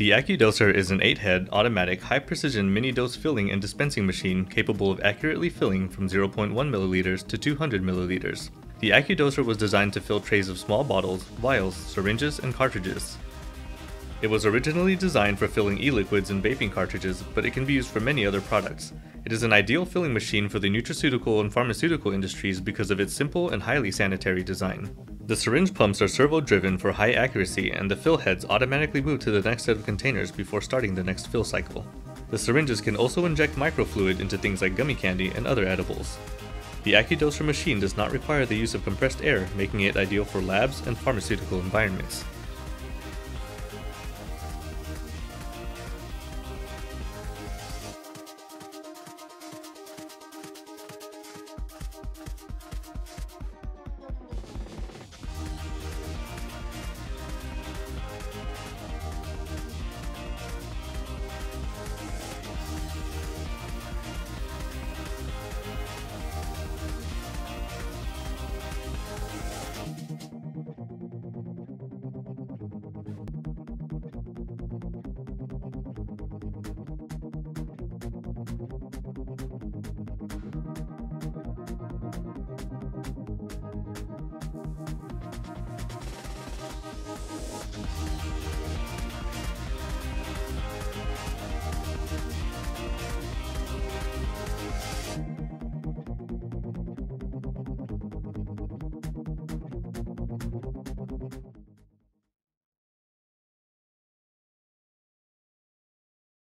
The AccuDoser is an 8-head, automatic, high-precision mini-dose filling and dispensing machine capable of accurately filling from 0.1 milliliters to 200 milliliters. The AccuDoser was designed to fill trays of small bottles, vials, syringes, and cartridges. It was originally designed for filling e-liquids and vaping cartridges, but it can be used for many other products. It is an ideal filling machine for the nutraceutical and pharmaceutical industries because of its simple and highly sanitary design. The syringe pumps are servo-driven for high accuracy and the fill heads automatically move to the next set of containers before starting the next fill cycle. The syringes can also inject microfluid into things like gummy candy and other edibles. The AccuDoser machine does not require the use of compressed air, making it ideal for labs and pharmaceutical environments.